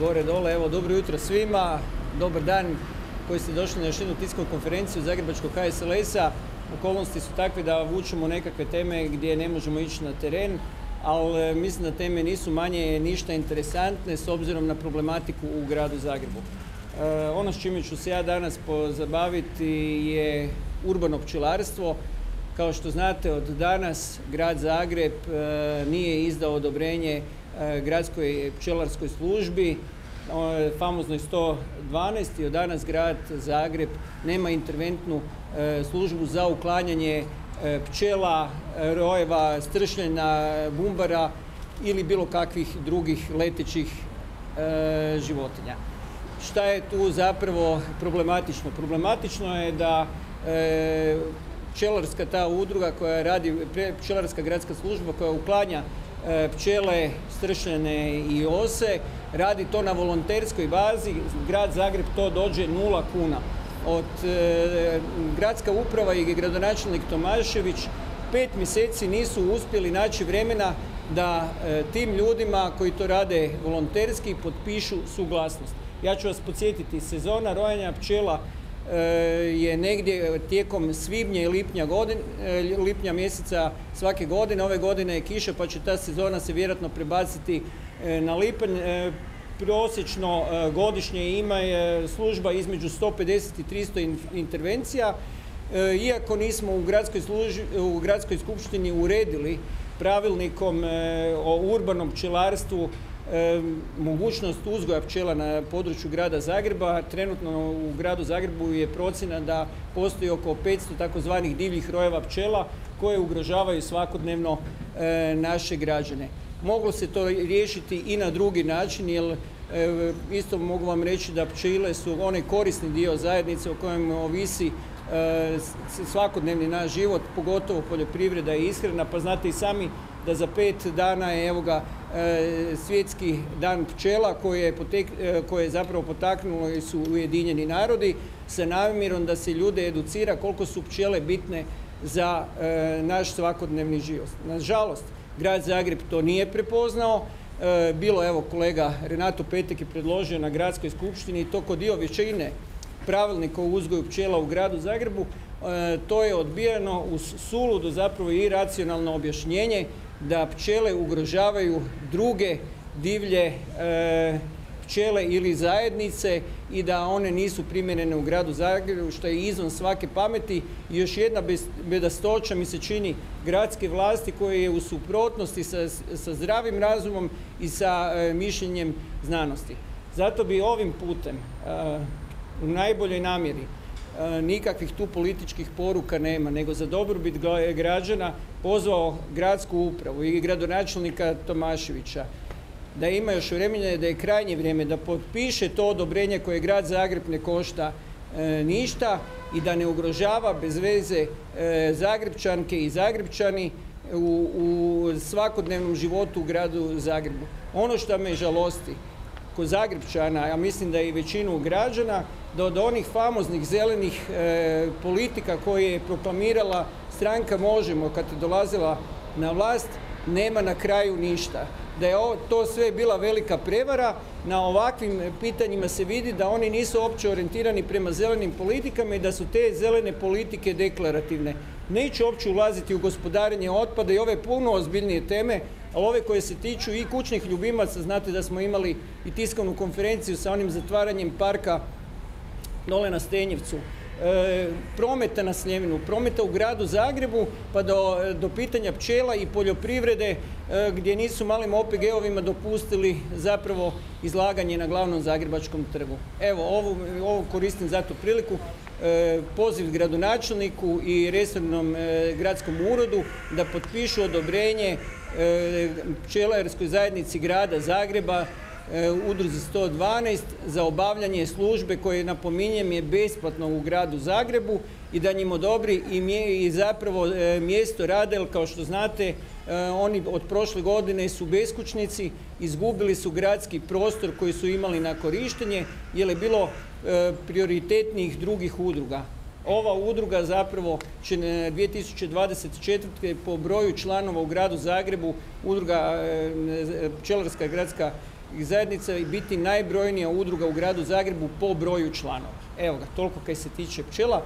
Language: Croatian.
gore dole. Evo, dobro jutro svima, dobar dan koji ste došli na još jednu tiskovnu konferenciju Zagrebačkog HSLS-a. Okolnosti su takve da vučemo nekakve teme gdje ne možemo ići na teren, ali e, mislim da teme nisu manje ništa interesantne s obzirom na problematiku u gradu Zagrebu. E, ono s čime ću se ja danas pozabaviti je urbano pčelarstvo. Kao što znate, od danas grad Zagreb e, nije izdao odobrenje gradskoj pčelarskoj službi, famoznoj 112 i od danas grad Zagreb nema interventnu e, službu za uklanjanje e, pčela, rojeva, stršljena, bumbara ili bilo kakvih drugih letećih životinja. Šta je tu zapravo problematično? Problematično je da pčelarska ta udruga koja radi, pčelarska gradska služba koja uklanja E, pčele stršene i ose, radi to na volonterskoj bazi, grad Zagreb to dođe nula kuna. Od e, gradska uprava i gradonačelnik Tomašević pet mjeseci nisu uspjeli naći vremena da e, tim ljudima koji to rade volonterski potpišu suglasnost. Ja ću vas podsjetiti, sezona rojanja pčela E, je negdje tijekom svibnja i lipnja, e, lipnja mjeseca svake godine. Ove godine je kiša pa će ta sezona se vjerojatno prebaciti e, na lipanj. Prosječno godišnje ima služba između 150 i 300 intervencija. Iako nismo u gradskoj, u gradskoj skupštini uredili pravilnikom o urbanom pčelarstvu mogućnost uzgoja pčela na području grada Zagreba. Trenutno u gradu Zagrebu je procjena da postoji oko 500 takozvanih divljih rojeva pčela koje ugrožavaju svakodnevno e, naše građane. Moglo se to riješiti i na drugi način, jer e, isto mogu vam reći da pčele su onaj korisni dio zajednice o kojem ovisi e, svakodnevni naš život, pogotovo poljoprivreda i ishrana, pa znate i sami da za pet dana je evo ga e, svjetski dan pčela koje je, e, koje zapravo potaknulo su Ujedinjeni narodi sa namjerom da se ljude educira koliko su pčele bitne za e, naš svakodnevni život. Nažalost, grad Zagreb to nije prepoznao. bilo evo kolega Renato Petek je predložio na gradskoj skupštini i to kod dio većine pravilnika o uzgoju pčela u gradu Zagrebu. to je odbijeno uz suludo zapravo i racionalno objašnjenje da pčele ugrožavaju druge divlje e, pčele ili zajednice i da one nisu primjerene u gradu Zagrebu, što je izvan svake pameti. I još jedna bedastoća mi se čini gradske vlasti koje je u suprotnosti sa, zdravim razumom i sa e, mišljenjem znanosti. Zato bi ovim putem e, u najboljoj namjeri nikakvih tu političkih poruka nema, nego za dobrobit građana pozvao gradsku upravu i gradonačelnika Tomaševića da ima još vremena da je krajnje vrijeme da potpiše to odobrenje koje grad Zagreb ne košta e, ništa i da ne ugrožava bez veze e, Zagrebčanke i Zagrebčani u, u svakodnevnom životu u gradu Zagrebu. Ono što me žalosti kod Zagrebčana, ja mislim da i većinu građana, da od onih famoznih zelenih e, politika koje je proklamirala stranka Možemo kad je dolazila na vlast, nema na kraju ništa. Da je to sve bila velika prevara, na ovakvim pitanjima se vidi da oni nisu uopće orijentirani prema zelenim politikama i da su te zelene politike deklarativne. Neću uopće ulaziti u gospodarenje otpada i ove puno ozbiljnije teme, ali ove koje se tiču i kućnih ljubimaca, znate da smo imali i tiskovnu konferenciju sa onim zatvaranjem parka dole na Stenjevcu, prometa na Sljemenu, prometa u gradu Zagrebu, pa do, do pitanja pčela i poljoprivrede e, gdje nisu malim OPG-ovima dopustili zapravo izlaganje na glavnom zagrebačkom trgu. Evo, ovo, ovo koristim za tu priliku. E, poziv gradonačelniku i resornom gradskom urodu da potpišu odobrenje pčelarskoj zajednici grada Zagreba E, udruzi 112 za obavljanje službe koje napominjem je besplatno u gradu Zagrebu i da njim odobri i, zapravo e, mjesto rade, jer kao što znate e, oni od prošle godine su beskućnici, izgubili su gradski prostor koji su imali na korištenje jer je bilo prioritetnijih drugih udruga. Ova udruga zapravo će 2024. po broju članova u gradu Zagrebu, udruga pčelarska gradska zajednica i biti najbrojnija udruga u gradu Zagrebu po broju članova. Evo ga, toliko kaj se tiče pčela.